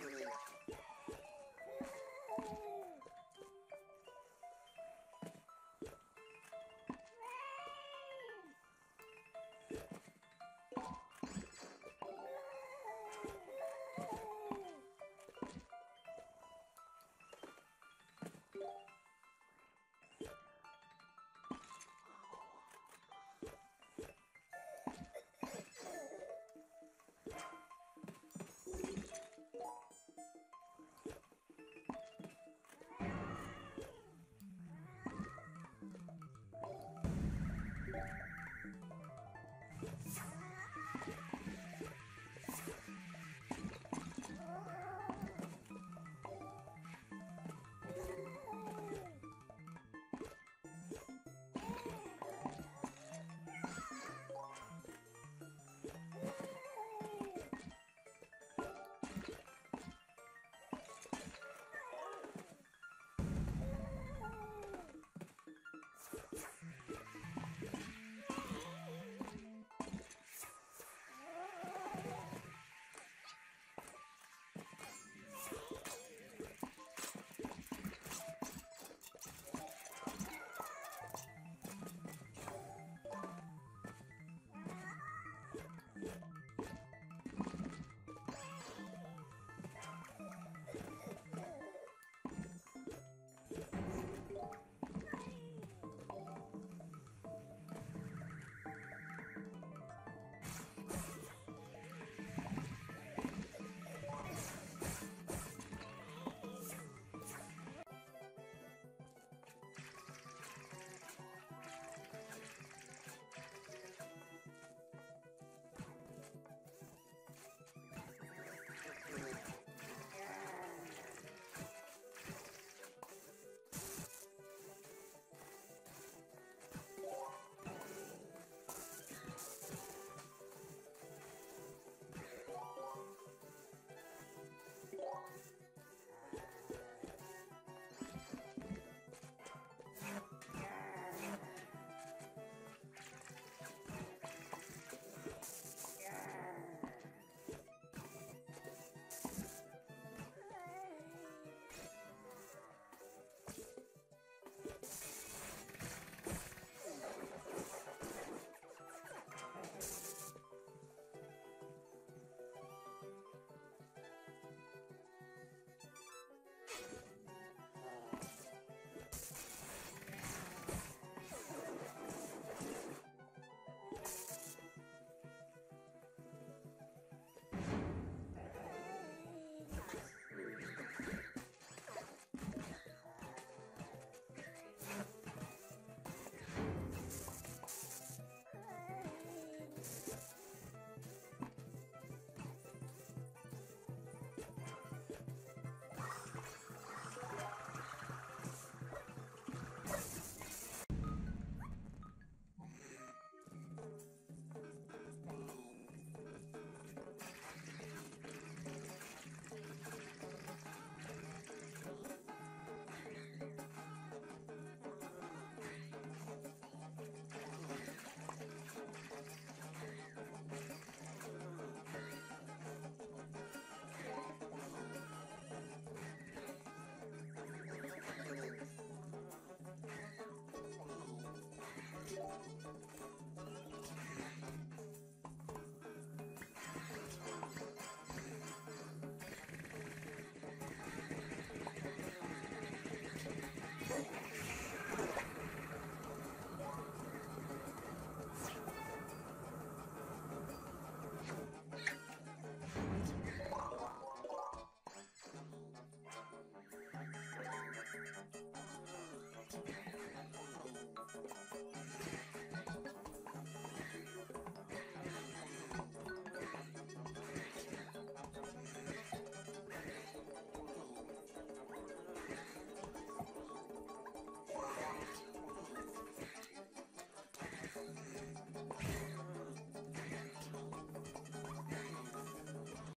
Really.